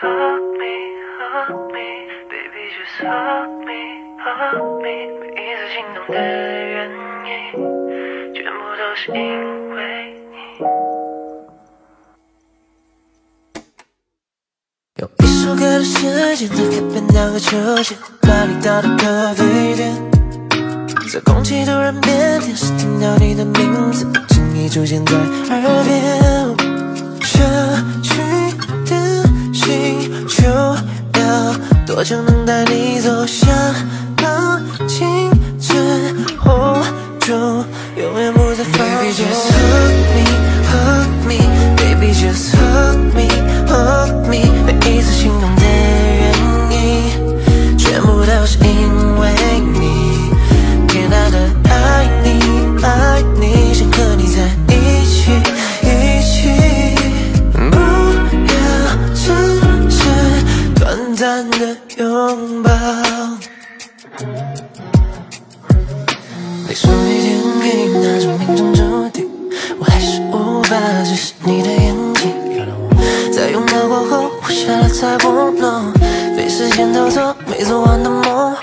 hug me, hug me, baby just hug me, hug me。每一次心动的原因，全部都是因为你。用一首歌的时间，来改变那个秋千，把你倒到咖啡店。在空气突然变甜时，听到你的名字，轻易出现在耳边。我就能带你走的拥抱。你说一天黑，那种命中注定，我还是无法直视你的眼睛。在拥抱过后，我下了才不能，费时间偷走没做完的梦。